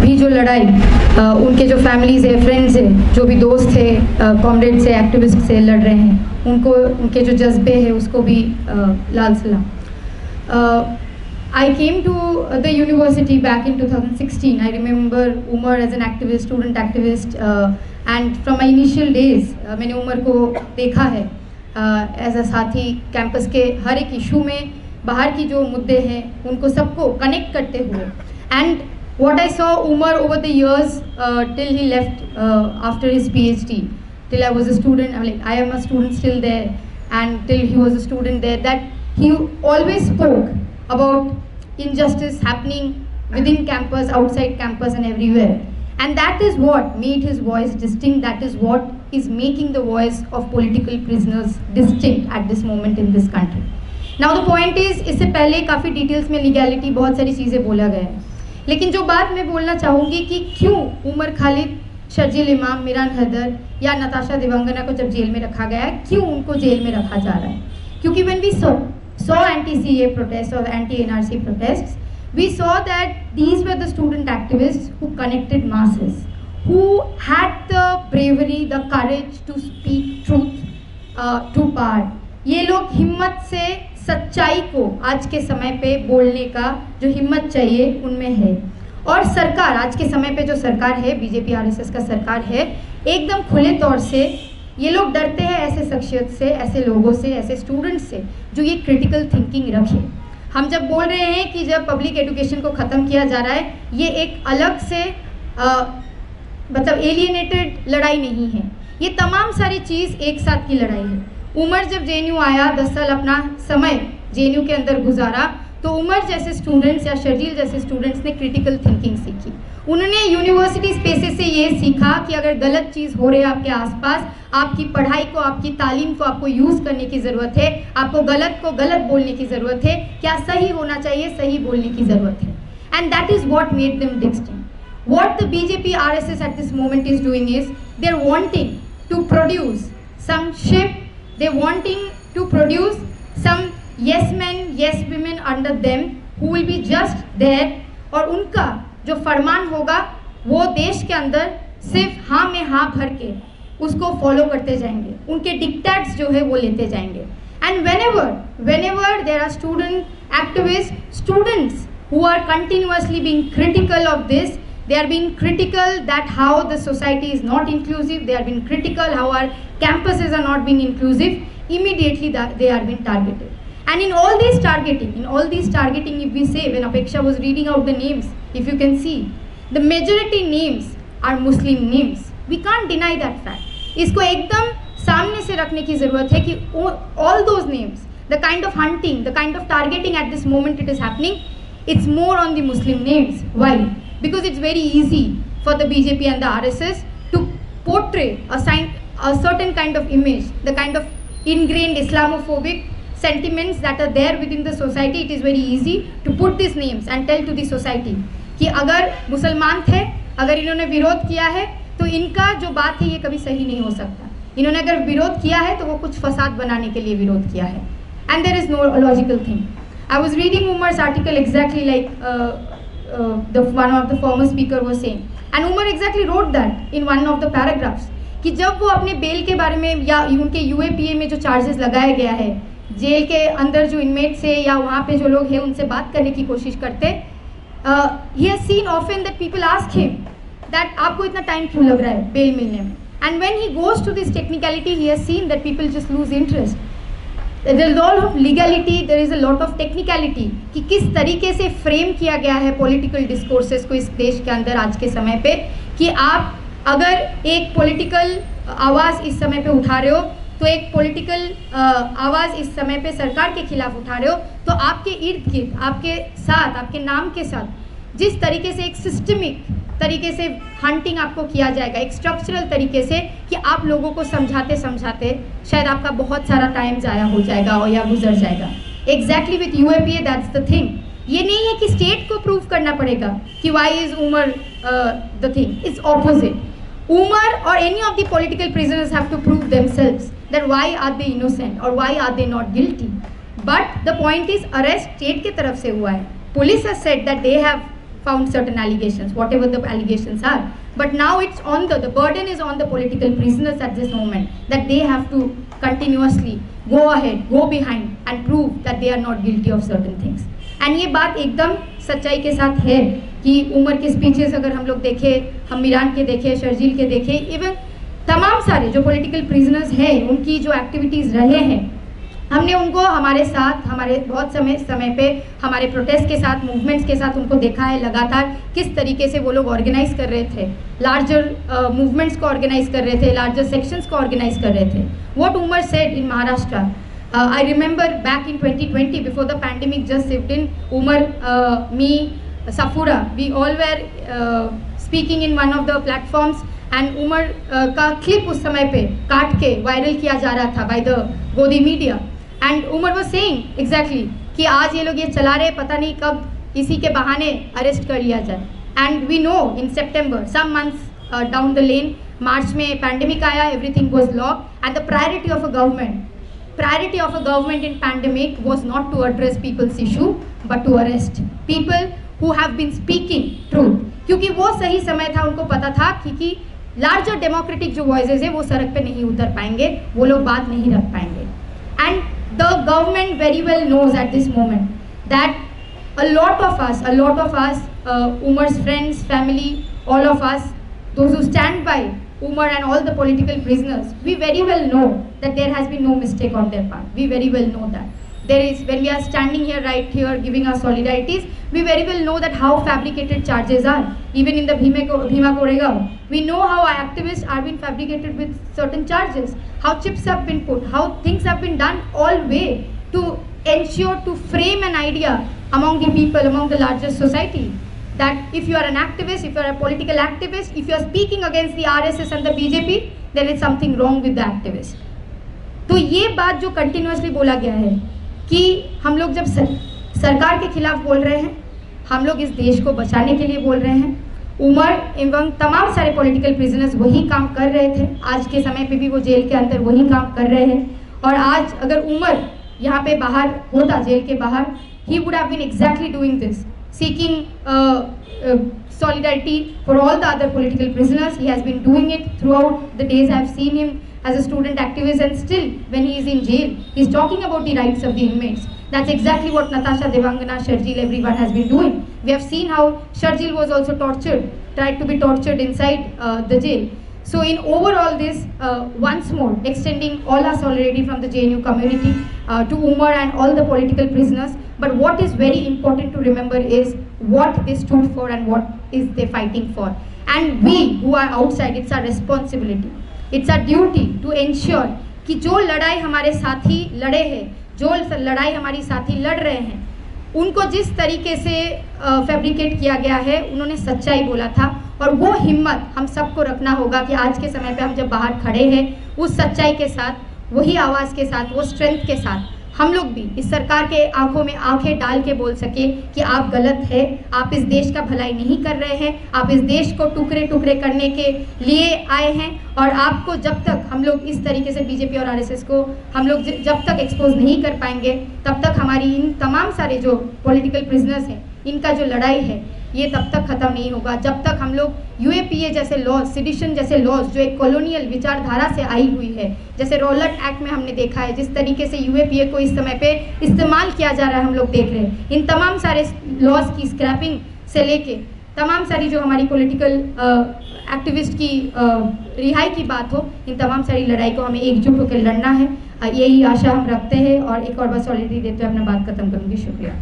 भी जो लड़ाई अ, उनके जो फैमिलीज़ है फ्रेंड्स है जो भी दोस्त है कॉमरेड से एक्टिविस्ट से लड़ रहे हैं उनको उनके जो जज्बे है उसको भी अ, लाल I came to uh, the university back in 2016. I remember Umar as an activist, student activist, uh, and from my initial days, uh, मैंने उमर को देखा है एज अ साथी कैंपस के हर एक इशू में बाहर की जो मुद्दे हैं उनको सबको कनेक्ट करते हुए and what I saw Umar over the years uh, till he left uh, after his PhD, till I was a student, I'm like I am a student still there, and till he was a student there, that he always spoke about injustice happening within campus, outside campus, and everywhere. And that is what made his voice distinct. That is what is making the voice of political prisoners distinct at this moment in this country. Now the point is, इससे पहले काफ़ी details में legality बहुत सारी चीज़ें बोला गया है लेकिन जो बात मैं बोलना चाहूँगी कि क्यों उमर खालिद, शर्जील इमाम मीरान हैदर या नताशा दिवंगना को जब जेल में रखा गया है, क्यों उनको जेल में रखा जा रहा है? क्योंकि when we saw saw anti C A protest और anti N R C protest we saw that these were the student activist who connected masses who had the bravery the courage to speak truth to power ये लोग हिम्मत से सच्चाई को आज के समय पे बोलने का जो हिम्मत चाहिए, उनमें है। और सरकार, आज के समय पे जो सरकार है, बीजेपी, आरएसएस का सरकार है, एकदम खुले तौर से ये लोग डरते हैं ऐसे शख्सियत से, ऐसे लोगों से, ऐसे स्टूडेंट्स से, जो ये क्रिटिकल थिंकिंग रखे। हम जब बोल रहे हैं कि जब पब्लिक एडुकेशन को ख़त्म किया जा रहा है, ये एक अलग से मतलब एलियनेटेड लड़ाई नहीं है। ये तमाम सारी चीज़ एक साथ की लड़ाई है। उमर जब जेएनयू आया दस साल अपना समय जेएनयू के अंदर गुजारा तो उमर जैसे स्टूडेंट्स या शर्जील जैसे स्टूडेंट्स ने क्रिटिकल थिंकिंग सीखी। उन्होंने यूनिवर्सिटी स्पेसेस से ये सीखा कि अगर गलत चीज़ हो रही है आपके आसपास आपकी पढ़ाई को आपकी तालीम को आपको यूज़ करने की ज़रूरत है आपको गलत को गलत बोलने की ज़रूरत है क्या सही होना चाहिए सही बोलने की ज़रूरत है। And that is what made them distinct what the BJP RSS at this moment is doing is they're wanting to produce some ship, they wanting to produce some yes men, yes women under them who will be just there और उनका जो फरमान होगा, वो देश के अंदर सिर्फ़ हाँ में हाँ भर के उसको फॉलो करते जाएँगे। उनके डिक्टैट्स जो है, वो लेते जाएँगे। And whenever whenever there are student activist students who are continuously being critical of this they are being critical that how the society is not inclusive they are been critical how are campuses are not being inclusive immediately that they are being targeted and in all these targeting in all these targeting if we say when apeksha was reading out the names if you can see the majority names are muslim names we can't deny that fact इसको एकदम सामने से रखने की ज़रूरत है कि all those names the kind of hunting the kind of targeting at this moment it is happening it's more on the Muslim names. Why? Because it's very easy for the BJP and the RSS to portray a, sign, a certain kind of image, the kind of ingrained Islamophobic sentiments that are there within the society. It is very easy to put these names and tell to the society कि अगर मुसलमान थे अगर इन्होंने विरोध किया है तो इनका जो बात है ये कभी सही नहीं हो सकता इन्होंने अगर विरोध किया है तो वो कुछ फसाद बनाने के लिए विरोध किया है and there is no logical thing I was reading Umar's article exactly like uh, uh, the one of the former speaker was saying, and Umar exactly wrote that in one of the paragraphs कि जब वो अपने bell के बारे में या उनके UAPA में जो चार्जेस लगाया गया है, जेल के अंदर जो इनमेट से या वहाँ पे जो लोग हैं, उनसे बात करने की कोशिश करते ही has seen often that people ask him that आपको इतना टाइम क्यों लग रहा है बेल मिलने में? And when he goes to this technicality he has seen that people just lose interest there all of legality there is a lot of technicality कि किस तरीके से फ्रेम किया गया है पॉलिटिकल डिस्कोर्सेस को इस देश के अंदर आज के समय पे कि आप अगर एक पॉलिटिकल आवाज़ इस समय पे उठा रहे हो तो एक पॉलिटिकल आवाज़ इस समय पे सरकार के खिलाफ उठा रहे हो तो आपके इर्द गिर्द, आपके साथ, आपके नाम के साथ, जिस तरीके से एक सिस्टमिक तरीके से हंटिंग आपको किया जाएगा, एक स्ट्रक्चरल तरीके से कि आप लोगों को समझाते समझाते शायद आपका बहुत सारा टाइम ज़ाया हो जाएगा और या गुजर जाएगा। Exactly with U A P that's the thing ये नहीं है कि स्टेट को प्रूव करना पड़ेगा कि why is Umar the thing it's opposite Umar और any of the political prisoners have to prove themselves that why are they innocent और why are they not guilty but the point is arrest state की तरफ़ से हुआ है police has said that they have found certain allegations, whatever the allegations are. But now it's on the, the burden is on the political prisoners at this moment that they have to continuously go ahead, go behind and prove that they are not guilty of certain things. And ये बात एकदम सच्चाई के साथ है कि उमर के speeches अगर हम लोग देखें हम मीरान के देखें शर्जील के देखें इवन तमाम सारे जो पॉलिटिकल प्रिजनर्स हैं उनकी जो एक्टिविटीज़ रहे हैं हमने उनको हमारे साथ हमारे बहुत समय समय पे हमारे प्रोटेस्ट के साथ मूवमेंट्स के साथ उनको देखा है लगातार किस तरीके से वो लोग ऑर्गेनाइज कर रहे थे लार्जर मूवमेंट्स uh, को ऑर्गेनाइज कर रहे थे लार्जर सेक्शंस को ऑर्गेनाइज कर रहे थे। What Umar said in Maharashtra I remember back in 2020 before the pandemic just shift in Umar me Safoora we all were speaking in one of the platforms and Umar का clip उस समय पे काट के viral किया जा रहा था by the Godi media and Umar was saying exactly कि आज ये लोग ये चला रहे पता नहीं कब इसी के बहाने अरेस्ट कर लिया जाए and we know in September some months down the lane March में पैंडमिक आया everything was lock and the priority of a government priority of a government in pandemic was not to address people's issue but to arrest people who have been speaking truth क्योंकि वो सही समय था उनको पता था क्योंकि लार्जर डेमोक्रेटिक जो वॉइसेज है वो सड़क पे नहीं उतर पाएँगे वो लोग बात नहीं रख पाएँगे and the government very well knows at this moment that a lot of us, a lot of us, uh, Umar's friends, family, all of us, those who stand by Umar and all the political prisoners, we very well know that there has been no mistake on their part. We very well know that. There is when we are standing here right here giving our solidarities we very well know that how fabricated charges are. Even in the Bhima, Bhima Koregaon we know how activists are being fabricated with certain charges. How chips have been put how things have been done all way to ensure to frame an idea among the people among the larger society that if you are an activist if you are a political activist if you are speaking against the RSS and the BJP there is something wrong with the activist. तो ये बात जो continuously बोला गया है कि हम लोग जब सर, सरकार के खिलाफ बोल रहे हैं हम लोग इस देश को बचाने के लिए बोल रहे हैं। उमर एवं तमाम सारे पॉलिटिकल प्रिजनर्स वही काम कर रहे थे। आज के समय पे भी वो जेल के अंदर वही काम कर रहे हैं। और आज अगर उमर यहाँ पे बाहर होता जेल के बाहर ही would have been exactly doing this seeking uh, uh, solidarity for all the other political prisoners. He has been doing it throughout the days I have seen him as a student activist and still when he is in jail, he is talking about the rights of the inmates. That's exactly what Natasha Devangana, Sharjil, everyone has been doing. We have seen how Sharjil was also tortured, tried to be tortured inside uh, the jail. So in overall this, uh, once more, extending all our solidarity from the JNU community uh, to Umar and all the political prisoners, But what is very important to remember is what they stood for and what is they fighting for. And we who are outside, it's our responsibility it's a duty to ensure कि जो लड़ाई हमारे साथी लड़े हैं जो लड़ाई हमारी साथी लड़ रहे हैं उनको जिस तरीके से फैब्रिकेट किया गया है उन्होंने सच्चाई बोला था और वो हिम्मत हम सबको रखना होगा कि आज के समय पे हम जब बाहर खड़े हैं उस सच्चाई के साथ वही आवाज़ के साथ वो स्ट्रेंथ के साथ हम लोग भी इस सरकार के आँखों में आँखें डाल के बोल सके कि आप गलत है, आप इस देश का भलाई नहीं कर रहे हैं, आप इस देश को टुकड़े टुकड़े करने के लिए आए हैं और आपको जब तक हम लोग इस तरीके से बीजेपी और आरएसएस को हम लोग जब तक एक्सपोज नहीं कर पाएँगे, तब तक हमारी इन तमाम सारे जो पॉलिटिकल प्रिजनर्स हैं, इनका जो लड़ाई है ये तब तक खत्म नहीं होगा। जब तक हम लोग यूएपीए जैसे लॉज सिडिशन जैसे लॉज जो एक कॉलोनियल विचारधारा से आई हुई है, जैसे रोलट एक्ट में हमने देखा है, जिस तरीके से यूएपीए को इस समय पे इस्तेमाल किया जा रहा है, हम लोग देख रहे हैं। इन तमाम सारे लॉज की स्क्रैपिंग से लेके, तमाम सारी जो हमारी पॉलिटिकल एक्टिविस्ट की रिहाई की बात हो, इन तमाम सारी लड़ाई को हमें एकजुट होकर लड़ना है। यही आशा हम रखते हैं और एक और बार सॉलिडरी देते हुए अपना बात खत्म करूँगी। शुक्रिया।